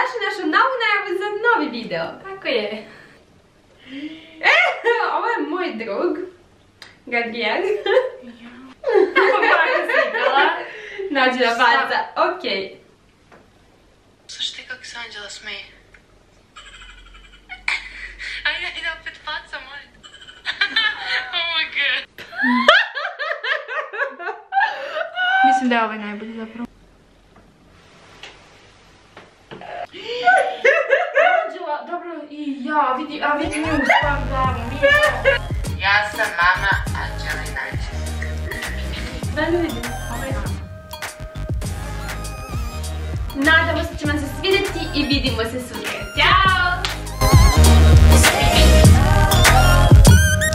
našli našu novu najavu za novi video. Tako je. E, ovo je moj drug. Gabriel. Kako slikala? Nađena faca, okej. Ti kako se Anđela smeje. Ajde, ide opet faca, molim. oh my god. Mislim da je ovaj najbolji zapravo. Ja, vidi, a vidi nju s tom glavom, Ja sam mama Nađe. Da ne vidim, ovo je Ana. Nadamo se će vam se svidjeti i vidimo se sutra.